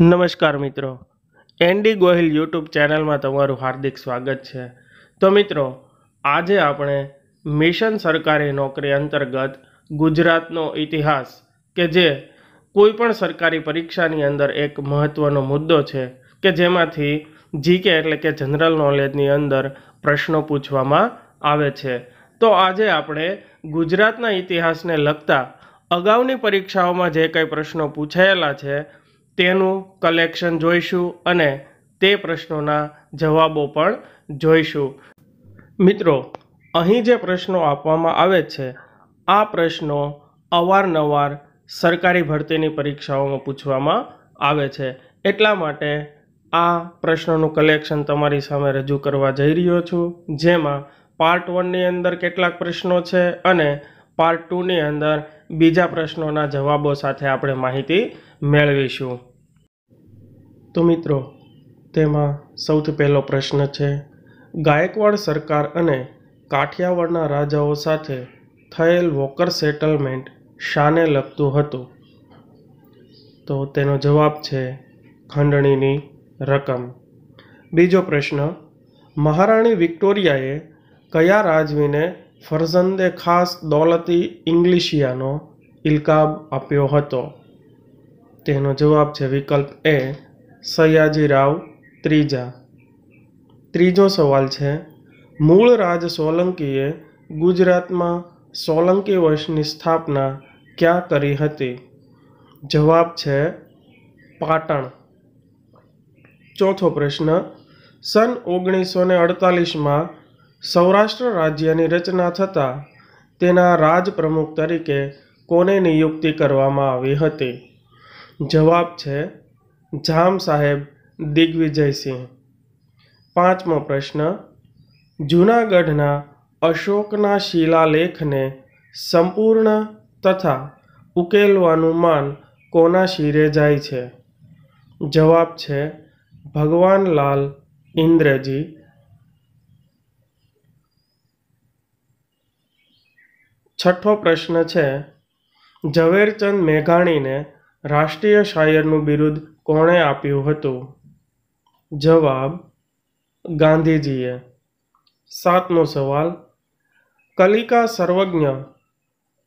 નમસ્કાર મિત્રો. ND Gohil YouTube ચેનલમાં તમારું હાર્દિક સ્વાગત છે. તો મિત્રો, આજે આપણે મિશન સરકારી નોકરી અંતર્ગત ગુજરાતનો ઇતિહાસ કે જે કોઈપણ સરકારી પરીક્ષાની અંદર એક મહત્ત્વનો મુદ્દો છે કે જેમાંથી જીકે એટલે કે જનરલ નોલેજની અંદર પ્રશ્નો પૂછવામાં આવે છે. તો આજે આપણે ગુજરાતના ઇતિહાસને લગતા અગાઉની પરીક્ષાઓમાં જે કંઈ પ્રશ્નો પૂછાયેલા છે તેનું કલેક્શન જોઈશું અને તે પ્રશ્નોના જવાબો પણ જોઈશું. મિત્રો, અહીં જે પ્રશ્નો આપવામાં આવે છે, આ પ્રશ્નો અવારનવાર સરકારી ભરતીની પરીક્ષાઓમાં પૂછવામાં આવે છે. એટલા માટે આ પ્રશ્નોનું કલેક્શન તમારી સામે રજૂ કરવા જઈ રહ્યો છું, જેમાં પાર્ટ વનની અંદર કેટલાક પ્રશ્નો છે અને પાર્ટ ટુની અંદર બીજા પ્રશ્નોના જવાબો સાથે આપણે માહિતી મેળવીશું. તો મિત્રો, તેમાં સૌથી પહેલો પ્રશ્ન છે, ગાયકવાડ સરકાર અને કાઠિયાવાડના રાજાઓ સાથે થયેલ વોકર સેટલમેન્ટ શાને લગતું હતું? તો તેનો જવાબ છે, ખંડણીની રકમ. બીજો પ્રશ્ન, મહારાણી વિક્ટોરિયાએ કયા રાજવીને ફરજંદે ખાસ દોલતી ઇંગ્લિશિયાનો ઇલકાબ આપ્યો હતો? તેનો જવાબ છે વિકલ્પ એ સયાજીરાવ ત્રીજા. ત્રીજો સવાલ છે, મૂળ રાજ સોલંકીએ ગુજરાતમાં સોલંકી વંશની સ્થાપના ક્યાં કરી હતી? જવાબ છે, પાટણ. ચોથો પ્રશ્ન, સન ઓગણીસો ને અડતાલીસમાં સૌરાષ્ટ્ર રાજ્યની રચના થતાં તેના રાજપ્રમુખ તરીકે કોને નિયુક્તિ કરવામાં આવી હતી? જવાબ છે જામ સાહેબ દિગ્વિજયસિંહ પાંચમો પ્રશ્ન. જૂનાગઢના અશોકના શિલાલેખને સંપૂર્ણ તથા ઉકેલવાનું માન કોના શિરે જાય છે? જવાબ છે ભગવાનલાલ ઇન્દ્રજી. છઠ્ઠો પ્રશ્ન છે. ઝવેરચંદ મેઘાણીને રાષ્ટ્રીય શાયરનું બિરુદ કોણે આપ્યું હતું? જવાબ ગાંધીજીએ. સાતમો સવાલ, કલિકા સર્વજ્ઞ,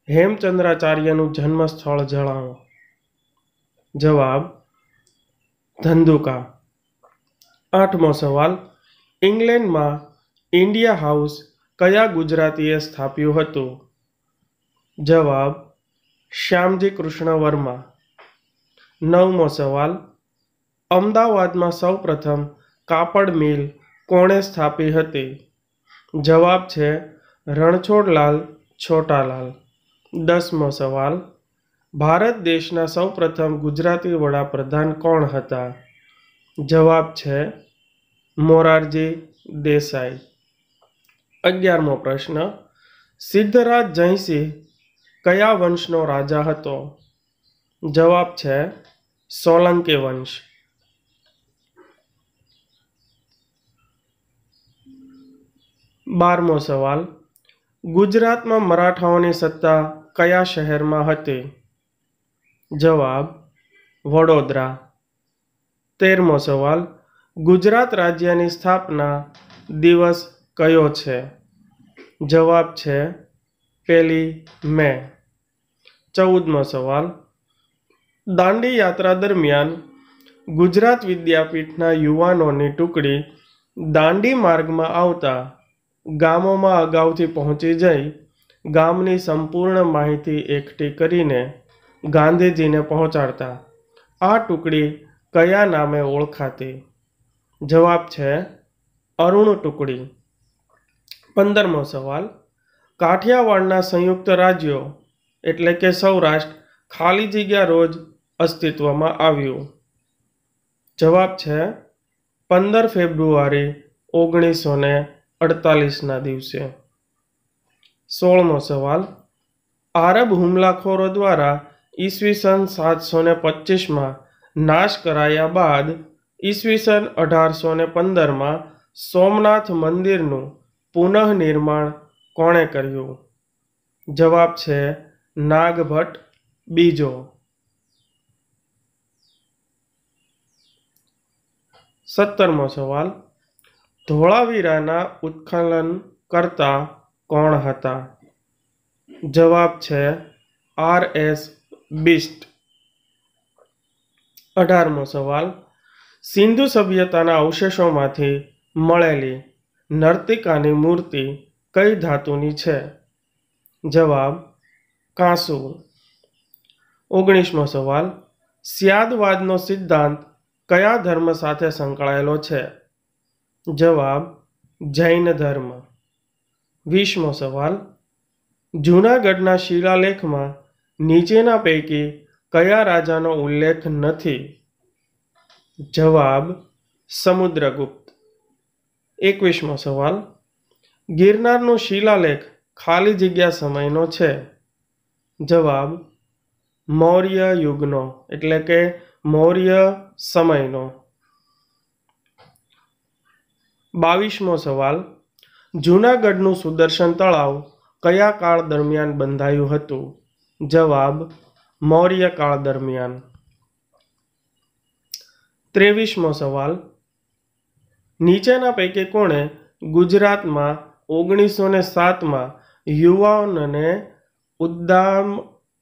હેમચંદ્રાચાર્યનું જન્મ સ્થળ જણાવો. જવાબ, ધંધુકા. આઠમો સવાલ, ઇંગ્લેન્ડમાં ઇન્ડિયા હાઉસ કયા ગુજરાતીએ સ્થાપ્યું હતું? જવાબ, શ્યામજી કૃષ્ણ વર્મા. નવમો સવાલ અમદાવાદમાં સૌપ્રથમ કાપડ મિલ કોણે સ્થાપી હતી? જવાબ છે રણછોડલાલ છોટાલાલ. દસમો સવાલ, ભારત દેશના સૌપ્રથમ ગુજરાતી વડાપ્રધાન કોણ હતા? જવાબ છે મોરારજી દેસાઈ. અગિયારમો પ્રશ્ન, સિદ્ધરાજ જયસિંહ કયા વંશનો રાજા હતો? જવાબ છે સોલંકી વંશ. બારમો સવાલ, ગુજરાતમાં મરાઠાઓની સત્તા કયા શહેરમાં હતી? જવાબ, વડોદરા. તેરમો સવાલ, ગુજરાત રાજ્યની સ્થાપના દિવસ કયો છે? જવાબ છે પહેલી મે. ચૌદમો સવાલ, દાંડી યાત્રા દરમિયાન ગુજરાત વિદ્યાપીઠના યુવાનોની ટુકડી દાંડી માર્ગમાં આવતા ગામોમાં અગાઉથી પહોંચી જઈ ગામની સંપૂર્ણ માહિતી એકઠી કરીને ગાંધીજીને પહોંચાડતા આ ટુકડી કયા નામે ઓળખાતી? જવાબ છે, અરુણ ટુકડી. પંદરમો સવાલ, કાઠિયાવાડના સંયુક્ત રાજ્યો એટલે કે સૌરાષ્ટ્ર ખાલી જગ્યા રોજ અસ્તિત્વમાં આવ્યું. જવાબ છે, પંદર ફેબ્રુઆરી ઓગણીસો ને અડતાલીસના દિવસે. સોળમો સવાલ, આરબ હુમલાખોરો દ્વારા ઈસવીસન સાતસો ને પચીસમાં નાશ કરાયા બાદ ઈસવીસન અઢારસો ને પંદરમાં સોમનાથ મંદિરનું પુનઃનિર્માણ કોણે કર્યું? જવાબ છે નાગભટ્ટ બીજો. સત્તરમો સવાલ ધોળાવીરાના ઉત્ખનન કરતા કોણ હતા? જવાબ છે આર એસ બિસ્ટ અઢારમો સવાલ. સિંધુ સભ્યતાના અવશેષોમાંથી મળેલી નર્તિકાની મૂર્તિ કઈ ધાતુની છે? જવાબ કાંસુ ઓગણીસમો સવાલ. સ્યાદવાદનો સિદ્ધાંત કયા ધર્મ સાથે સંકળાયેલો છે? જવાબ, જૈન ધર્મ. વીસમો સવાલ, જૂનાગઢના શિલાલેખમાં નીચેના પૈકી કયા રાજાનો ઉલ્લેખ નથી? જવાબ, સમુદ્રગુપ્ત. એકવીસમો સવાલ, ગિરનારનો શિલાલેખ ખાલી જગ્યા સમયનો છે? જવાબ, મૌર્ય યુગનો, એટલે કે મૌર્ય સમયનો. બાવીસમો સવાલ. જૂનાગઢનું સુદર્શન તળાવ કયા કાળ દરમિયાન બંધાયું હતું? જવાબ, મૌર્ય કાળ દરમિયાન. ત્રેવીસમો સવાલ. નીચેના પૈકી કોણે ગુજરાતમાં ઓગણીસો ને સાતમાં યુવાનને ઉદ્દામ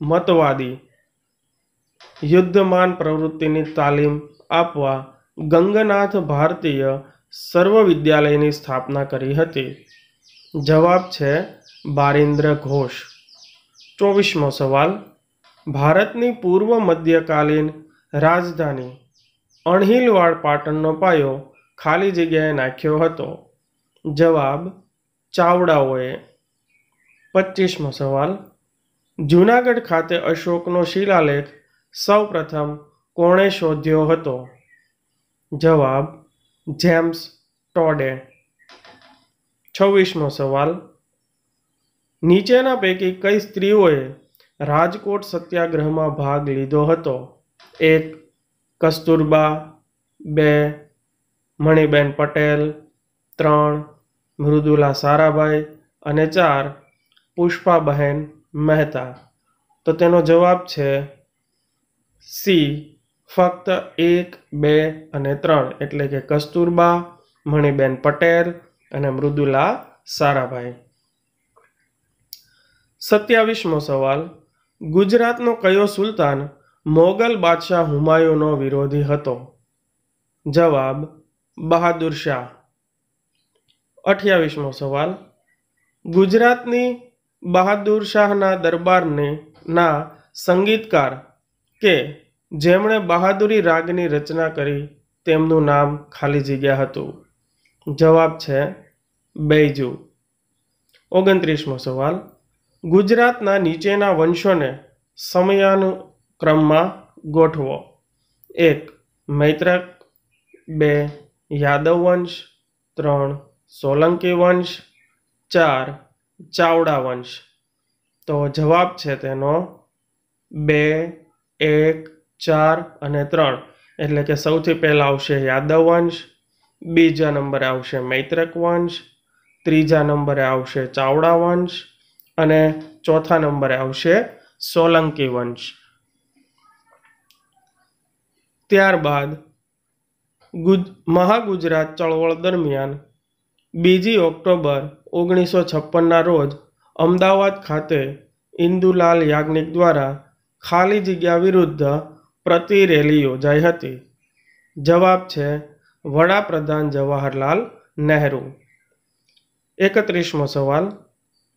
મતવાદી યુદ્ધમાન પ્રવૃત્તિની તાલીમ આપવા ગંગનાથ ભારતીય સર્વ વિદ્યાલયની સ્થાપના કરી હતી. જવાબ છે બારિન્દ્ર ઘોષ. ચોવીસમો સવાલ. ભારતની પૂર્વ મધ્યકાલીન રાજધાની અણહિલવાડ પાટણનો પાયો ખાલી જગ્યાએ નાખ્યો હતો. જવાબ ચાવડાઓએ. પચીસમો સવાલ. જૂનાગઢ ખાતે અશોકનો શિલાલેખ સૌપ્રથમ કોણે શોધ્યો હતો? જવાબ જેમ્સ ટોડે. છવ્વીસમો સવાલ. નીચેના પૈકી કઈ સ્ત્રીઓએ રાજકોટ સત્યાગ્રહમાં ભાગ લીધો હતો? એક, કસ્તુરબા. બે, મણિબેન પટેલ. ત્રણ, મૃદુલા સારાભાઈ. અને ચાર, પુષ્પાબહેન મહેતા. તો તેનો જવાબ છે સી ફક્ત એક, બે અને ત્રણ. એટલે કે કસ્તુરબા, મણિબેન પટેલ અને મૃદુલા સારાભાઈ. સત્યાવીસમો સવાલ. ગુજરાતનો કયો સુલતાન મોગલ બાદશાહ હુમાયુનો વિરોધી હતો? જવાબ, બહાદુર શાહ. અઠ્યાવીસમો સવાલ. ગુજરાતની બહાદુર શાહના દરબારને ના સંગીતકાર કે જેમણે બહાદુરી રાગની રચના કરી તેમનું નામ ખાલી જગ્યા હતું. જવાબ છે બૈજુ ઓગણત્રીસમો સવાલ. ગુજરાતના નીચેના વંશોને સમયાનુક્રમમાં ગોઠવો. એક, મૈત્રક. બે, યાદવ વંશ. ત્રણ, સોલંકી વંશ. ચાર, ચાવડા વંશ. તો જવાબ છે તેનો બે, એક ચાર અને ત્રણ. એટલે કે સૌથી પહેલાં આવશે યાદવ વંશ બીજા નંબરે આવશે મૈત્રક વંશ ત્રીજા નંબરે આવશે ચાવડા વંશ અને ચોથા નંબરે આવશે સોલંકી વંશ ત્યારબાદ ગુજ, મહાગુજરાત ચળવળ દરમિયાન બીજી ઓક્ટોબર ઓગણીસો છપ્પનના રોજ અમદાવાદ ખાતે ઇન્દુલાલ યાજ્ઞિક દ્વારા ખાલી જગ્યા વિરુદ્ધ પ્રતિ રેલી યોજાઈ હતી. જવાબ છે, વડાપ્રધાન જવાહરલાલ નહેરુ. એકત્રીસમો સવાલ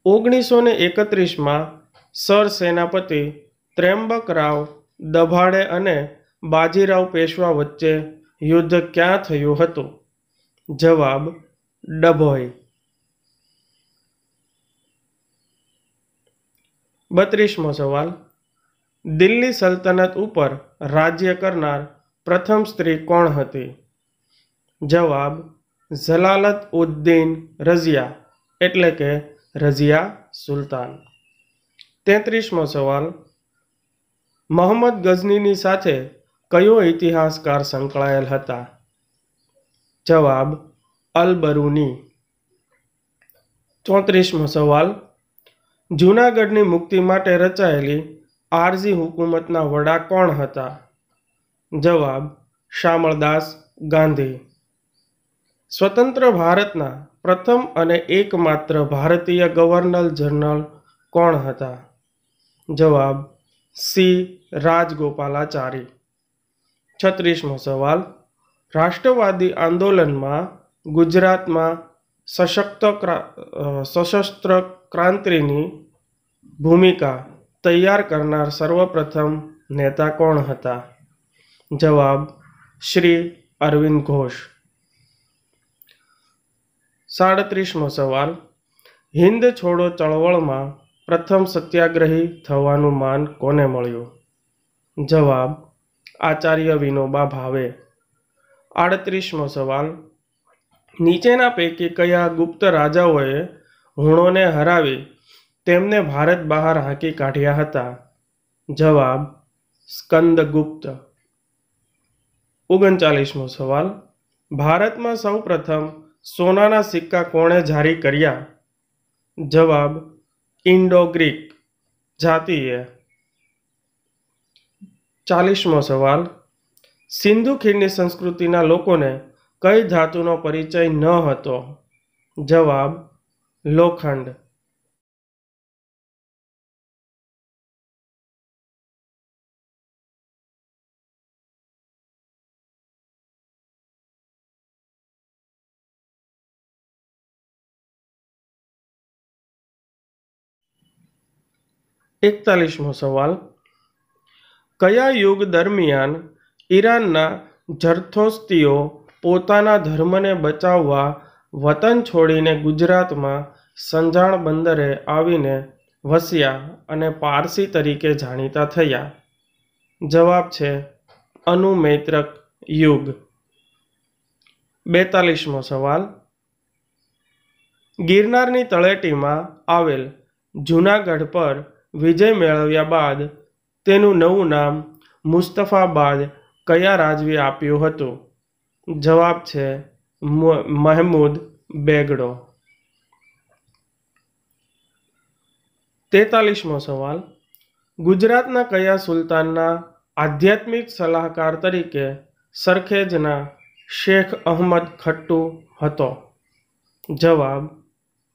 ઓગણીસો ને એકત્રીસમાં સર સેનાપતિ ત્ર્યંબક રાવ દભાડે અને બાજીરાવ પેશવા વચ્ચે યુદ્ધ ક્યાં થયું હતું? જવાબ, ડભોઈ. બત્રીસમો સવાલ દિલ્હી સલ્તનત ઉપર રાજ્ય કરનાર પ્રથમ સ્ત્રી કોણ હતી? જવાબ ઝલાલત ઉદ્દીન રઝિયા, એટલે કે રઝિયા સુલતાન. તેત્રીસમો સવાલ, મોહમ્મદ ગઝનીની સાથે કયો ઇતિહાસકાર સંકળાયેલ હતા? જવાબ, અલબરૂની. ચોત્રીસમો સવાલ, જૂનાગઢની મુક્તિ માટે રચાયેલી આરઝી હુકુમતના વડા કોણ હતા? જવાબ, શામળદાસ ગાંધી. સ્વતંત્ર ભારતના પ્રથમ અને એકમાત્ર ભારતીય ગવર્નર જનરલ કોણ હતા? જવાબ, સી. રાજગોપાલાચારી. છત્રીસમો સવાલ, રાષ્ટ્રવાદી આંદોલનમાં ગુજરાતમાં સશક્ત સશસ્ત્ર ક્રાંતિની ભૂમિકા તૈયાર કરનાર સર્વપ્રથમ નેતા કોણ હતા? જવાબ, શ્રી અરવિંદ ઘોષ. સાડત્રીસમો સવાલ હિન્દ છોડો ચળવળમાં પ્રથમ સત્યાગ્રહી થવાનું માન કોને મળ્યું? જવાબ, આચાર્ય વિનોબા ભાવે. આડત્રીસમો સવાલ, નીચેના પૈકી કયા ગુપ્ત રાજાઓએ હુણોને હરાવી તેમને ભારત બહાર હાંકી કાઢ્યા હતા. જવાબ, સ્કંદગુપ્ત. ઓગણચાલીસમો સવાલ. ભારતમાં સૌ પ્રથમ સોનાના સિક્કા કોણે જારી કર્યા? જવાબ ઇન્ડો ગ્રીક જાતિએ. ચાલીસમો સવાલ. સિંધુ ખીણની સંસ્કૃતિના લોકોને કઈ ધાતુનો પરિચય ન હતો? જવાબ, લોખંડ. એકતાલીસમો સવાલ. કયા યુગ દરમિયાન ઈરાનના જરથોસ્તીઓ પોતાના ધર્મને બચાવવા વતન છોડીને ગુજરાતમાં સંજાણ બંદરે આવીને વસ્યા અને પારસી તરીકે જાણીતા થયા? જવાબ છે, અનુમૈત્રક યુગ. બેતાલીસમો સવાલ. ગિરનારની તળેટીમાં આવેલ જૂનાગઢ પર વિજય મેળવ્યા બાદ તેનું નવું નામ મુસ્તફાબાદ કયા રાજવી આપ્યું હતું? જવાબ છે મહેમૂદ બેગડો. તેતાલીસમો સવાલ. ગુજરાતના કયા સુલતાનના આધ્યાત્મિક સલાહકાર તરીકે સરખેજના શેખ અહમદ ખટ્ટુ હતો? જવાબ,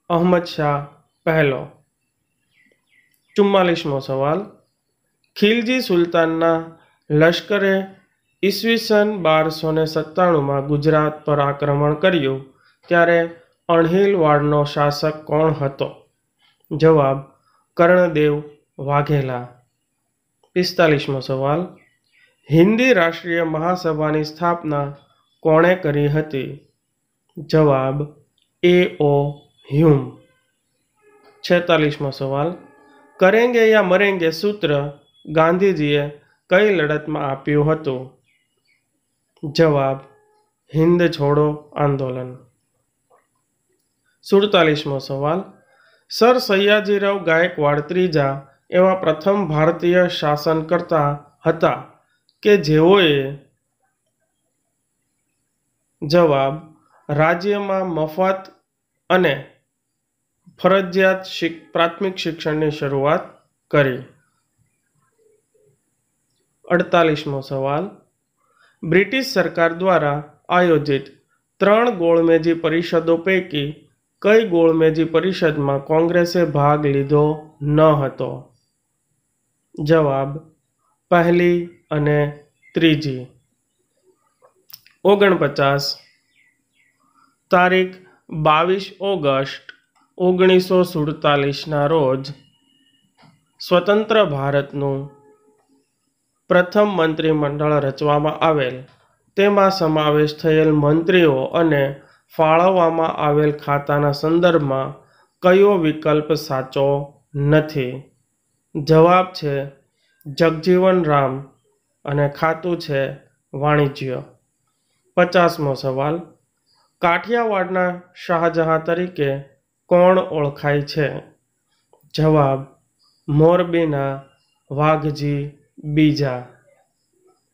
અહમદ શાહ પહેલો. ચુમ્માલીસમો સવાલ. ખિલજી સુલતાનના લશ્કરે ઈસવીસન બારસો ને સત્તાણુંમાં ગુજરાત પર આક્રમણ કર્યું ત્યારે અણહિલવાડનો શાસક કોણ હતો? જવાબ, કર્ણદેવ વાઘેલા. પિસ્તાલીસમો સવાલ. હિન્દી રાષ્ટ્રીય મહાસભાની સ્થાપના કોણે કરી હતી? જવાબ, એ ઓ હ્યુમ. છેતાલીસમો સવાલ. કરેંગે યા મરેંગે સૂત્ર ગાંધીજીએ કઈ લડતમાં આપ્યું હતું? જવાબ, હિન્દ છોડો આંદોલન. સુડતાલીસમો સવાલ, સર સયાજીરાવ ગાયકવાડ ત્રીજા એવા પ્રથમ ભારતીય શાસનકર્તા હતા કે જેઓએ? જવાબ, રાજ્યમાં મફત અને ફરજિયાત પ્રાથમિક શિક્ષણની શરૂઆત કરી. અડતાલીસમો સવાલ. બ્રિટિશ સરકાર દ્વારા આયોજિત ત્રણ ગોળમેજી પરિષદો પૈકી કઈ ગોળમેજી પરિષદમાં કોંગ્રેસે ભાગ લીધો ન હતો? જવાબ, પહેલી અને ત્રીજી. ઓગણપચાસ. તારીખ બાવીસ ઓગસ્ટ ઓગણીસો સુડતાલીસના રોજ સ્વતંત્ર ભારતનું પ્રથમ મંત્રીમંડળ રચવામાં આવેલ. તેમાં સમાવેશ થયેલ મંત્રીઓ અને ફાળવવામાં આવેલ ખાતાના સંદર્ભમાં કયો વિકલ્પ સાચો નથી? જવાબ છે જગજીવન રામ અને ખાતું છે વાણિજ્ય. પચાસમો સવાલ, કાઠિયાવાડના શાહજહાં તરીકે કોણ ઓળખાય છે? જવાબ, મોરબીના વાઘજી બીજા.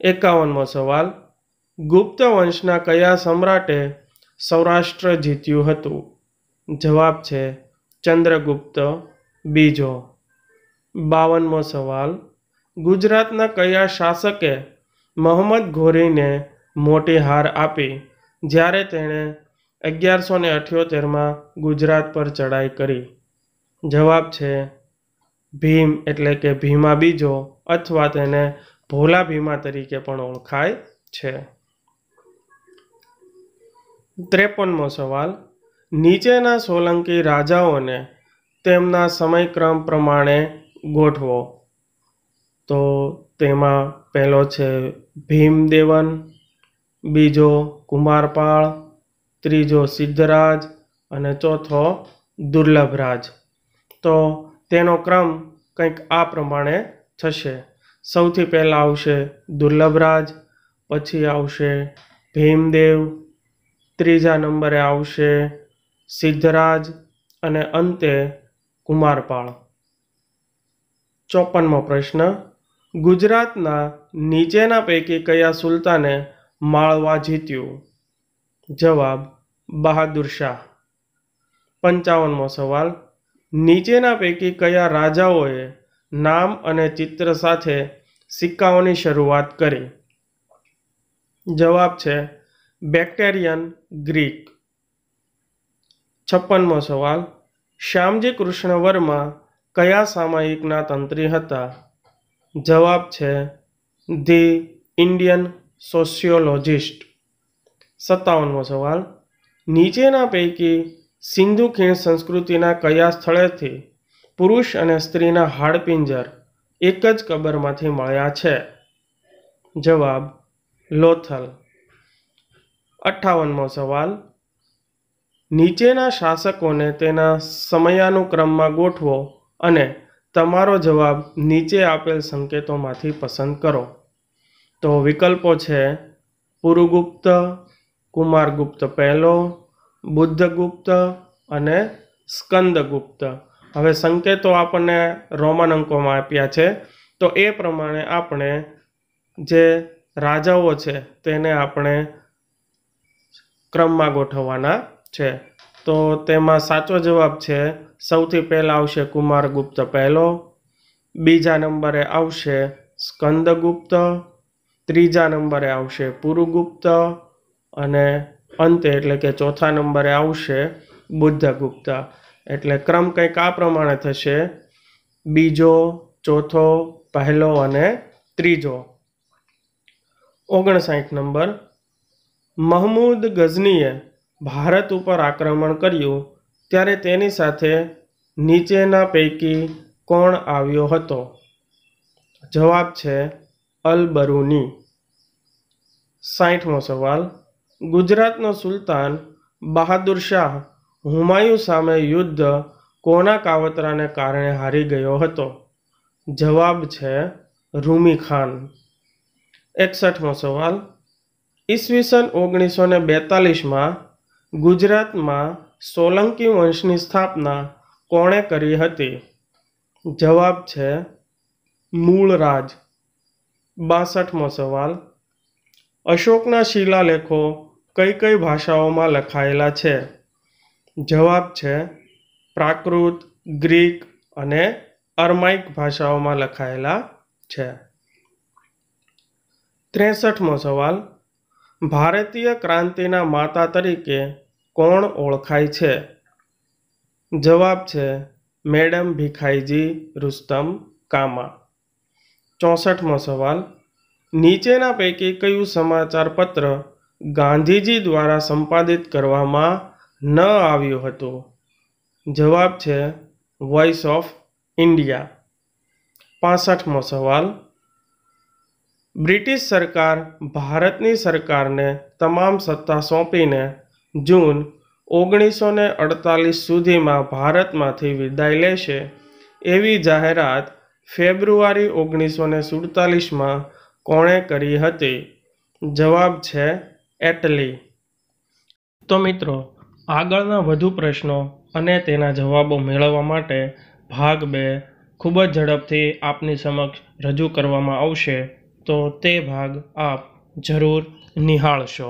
એકાવનમો સવાલ, ગુપ્ત વંશના કયા સમ્રાટે સૌરાષ્ટ્ર જીત્યું હતું? જવાબ છે, ચંદ્રગુપ્ત બીજો. બાવનમો સવાલ, ગુજરાતના કયા શાસકે મોહમ્મદ ઘોરીને મોટી હાર આપી? જ્યારે તેણે અગિયારસો ને અઠ્યોતેરમાં ગુજરાત પર ચડાઈ કરી. જવાબ છે, ભીમ એટલે કે ભીમા બીજો અથવા તેને ભોલા ભીમા તરીકે પણ ઓળખાય છે. ત્રેપનમો સવાલ, નીચેના સોલંકી રાજાઓને તેમના સમયક્રમ પ્રમાણે ગોઠવો. તો તેમાં પહેલો છે, ભીમદેવન, બીજો કુમારપાળ ત્રીજો સિદ્ધરાજ અને ચોથો દુર્લભરાજ તો તેનો ક્રમ કંઈક આ પ્રમાણે થશે. સૌથી પહેલાં આવશે દુર્લભરાજ પછી આવશે ભીમદેવ, ત્રીજા નંબરે આવશે સિદ્ધરાજ અને અંતે કુમારપાળ. ચોપનમો પ્રશ્ન. ગુજરાતના નીચેના પૈકી કયા સુલતાને માળવા જીત્યું? જવાબ, બહાદુર શાહ. પંચાવનમો સવાલ, નીચેના પૈકી કયા રાજાઓએ નામ અને ચિત્ર સાથે સિક્કાઓની શરૂઆત કરી? જવાબ છે, બેક્ટેરિયન ગ્રીક. છપ્પનમો સવાલ, શ્યામજી કૃષ્ણ વર્મા કયા સામાયિકના તંત્રી હતા? જવાબ છે, ધી ઇન્ડિયન સોશિયોલોજિસ્ટ. સત્તાવનમો સવાલ. નીચેના પૈકી સિંધુ ખીણ સંસ્કૃતિના કયા સ્થળેથી પુરુષ અને સ્ત્રીના હાડપિંજર એક જ કબરમાંથી મળ્યા છે? જવાબ, લોથલ. અઠ્ઠાવનમો સવાલ. નીચેના શાસકોને તેના સમયાનુક્રમમાં ગોઠવો અને તમારો જવાબ નીચે આપેલ સંકેતોમાંથી પસંદ કરો. તો વિકલ્પો છે, પુરુગુપ્ત કુમારગુપ્ત પહેલો, બુદ્ધગુપ્ત અને સ્કંદગુપ્ત. હવે સંકેતો આપણને રોમન અંકોમાં આપ્યા છે. તો એ પ્રમાણે આપણે જે રાજાઓ છે તેને આપણે ક્રમમાં ગોઠવવાના છે. તો તેમાં સાચો જવાબ છે, સૌથી પહેલાં આવશે કુમારગુપ્ત પહેલો, બીજા નંબરે આવશે સ્કંદગુપ્ત, ત્રીજા નંબરે આવશે પુરુગુપ્ત અને અંતે એટલે કે ચોથા નંબરે આવશે બુદ્ધગુપ્ત એટલે ક્રમ કંઈક આ પ્રમાણે થશે. બીજો, ચોથો, પહેલો અને ત્રીજો. ઓગણસાઠ નંબર. મહમૂદ ગઝનીએ ભારત ઉપર આક્રમણ કર્યું ત્યારે તેની સાથે નીચેના પૈકી કોણ આવ્યો હતો? જવાબ છે અલબરૂની સાઠમો સવાલ. ગુજરાતનો સુલતાન બહાદુર શાહ હુમાયુ સામે યુદ્ધ કોના કાવતરાને કારણે હારી ગયો હતો? જવાબ છે રૂમી ખાન. એકસઠમો સવાલ. ઈસવીસન ઓગણીસો ને બેતાલીસમાં ગુજરાતમાં સોલંકી વંશની સ્થાપના કોણે કરી હતી? જવાબ છે મૂળરાજ. બાસઠમો સવાલ. અશોકના શિલાલેખો કઈ કઈ ભાષાઓમાં લખાયેલા છે? જવાબ છે પ્રાકૃત, ગ્રીક અને અર્માઇક ભાષાઓમાં લખાયેલા છે. ત્રેસઠમો સવાલ, ભારતીય ક્રાંતિના માતા તરીકે કોણ ઓળખાય છે? જવાબ છે મેડમ ભીખાઈજી રુસ્તમ કામા. ચોસઠમો સવાલ, નીચેના પૈકી કયું સમાચાર પત્ર ગાંધીજી દ્વારા સંપાદિત કરવામાં ન આવ્યું હતું. જવાબ છે વોઇસ ઓફ ઇન્ડિયા પાસઠમો સવાલ, બ્રિટિશ સરકાર ભારતની સરકારને તમામ સત્તા સોંપીને જૂન ઓગણીસો ને અડતાલીસ સુધીમાં ભારતમાંથી વિદાય લેશે, એવી જાહેરાત ફેબ્રુઆરી ઓગણીસો ને સુડતાલીસમાં કોણે કરી હતી? જવાબ છે એટલી તો મિત્રો, આગળના વધુ પ્રશ્નો અને તેના જવાબો મેળવવા માટે ભાગ બે ખૂબ જ ઝડપથી આપની સમક્ષ રજૂ કરવામાં આવશે. તો તે ભાગ આપ જરૂર નિહાળશો.